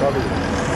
Tabii.